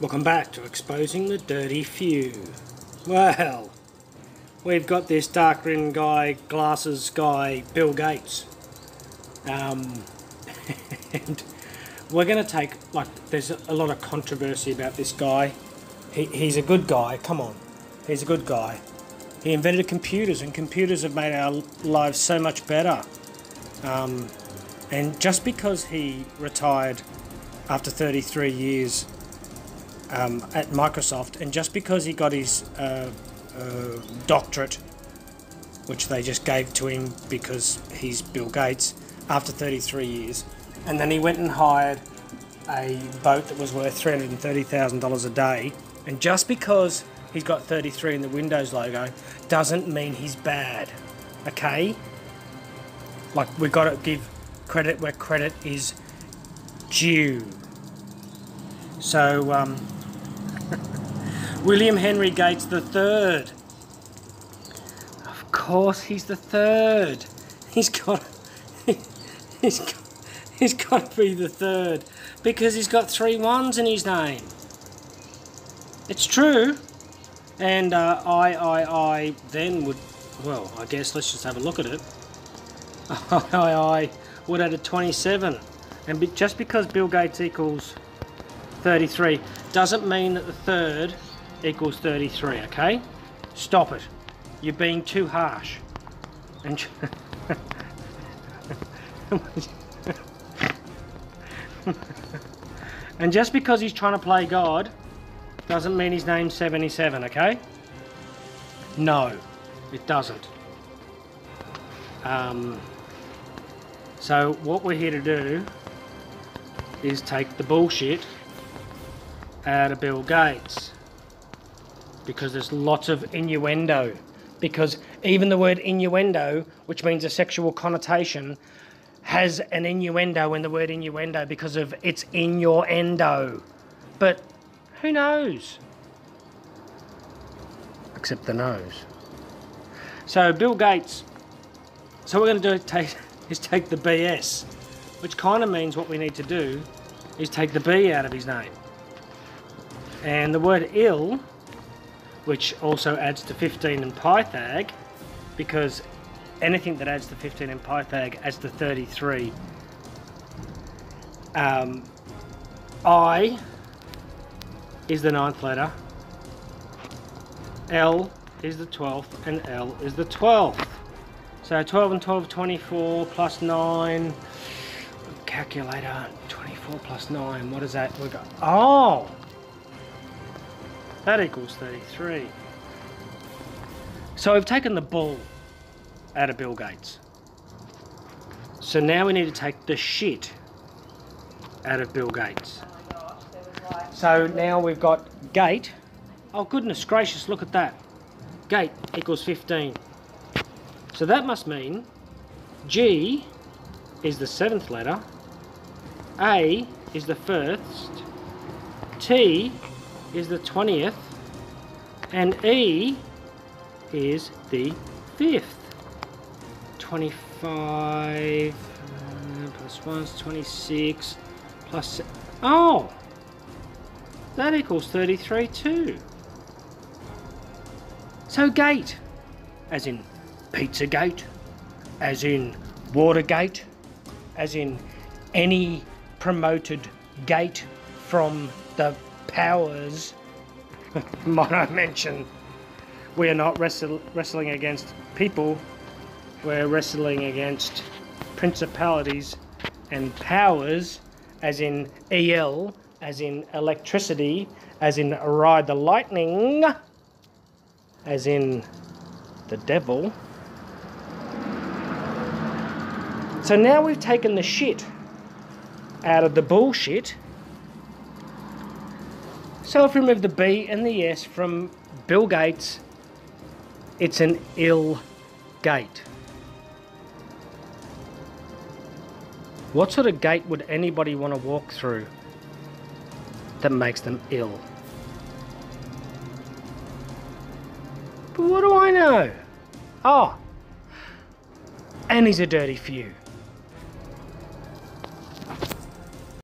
Welcome back to Exposing the Dirty Few. Well, we've got this dark rimmed guy, glasses guy, Bill Gates. Um, and we're going to take, like, there's a lot of controversy about this guy. He, he's a good guy, come on. He's a good guy. He invented computers, and computers have made our lives so much better. Um, and just because he retired after 33 years um, at Microsoft, and just because he got his uh, uh, doctorate, which they just gave to him because he's Bill Gates, after 33 years, and then he went and hired a boat that was worth $330,000 a day, and just because he's got 33 in the Windows logo doesn't mean he's bad, okay? Like, we've got to give credit where credit is due. So, um, William Henry Gates the third. Of course, he's the third. He's got, he's got, he's got to be the third because he's got three ones in his name. It's true. And uh, I, I, I then would, well, I guess let's just have a look at it. I, I would add a 27. And be, just because Bill Gates equals 33 doesn't mean that the third equals 33, okay? Stop it. You're being too harsh. And and just because he's trying to play God doesn't mean his name's 77, okay? No, it doesn't. Um, so what we're here to do is take the bullshit out of Bill Gates because there's lots of innuendo. Because even the word innuendo which means a sexual connotation has an innuendo in the word innuendo because of it's in your endo. But who knows? Except the nose. So Bill Gates so we're going to do take is take the BS which kind of means what we need to do is take the B out of his name. And the word ill which also adds to 15 in Pythag because anything that adds to 15 in Pythag adds to 33 um, I is the ninth letter L is the 12th and L is the 12th so 12 and 12 24 plus 9 calculator 24 plus 9 what is that? We've got oh that equals 33. So we've taken the bull out of Bill Gates. So now we need to take the shit out of Bill Gates. So now we've got gate. Oh goodness gracious, look at that. Gate equals 15. So that must mean G is the seventh letter, A is the first, T is the 20th and E is the 5th. 25 uh, plus 1 is 26 plus... Oh! That equals 33 too. So gate, as in Pizzagate, as in Watergate, as in any promoted gate from the powers, might I mention, we are not wrestle, wrestling against people, we're wrestling against principalities and powers, as in EL, as in electricity, as in ride the lightning, as in the devil. So now we've taken the shit out of the bullshit so if we remove the B and the S from Bill Gates, it's an ill gate. What sort of gate would anybody want to walk through that makes them ill? But what do I know? Oh, and he's a dirty few.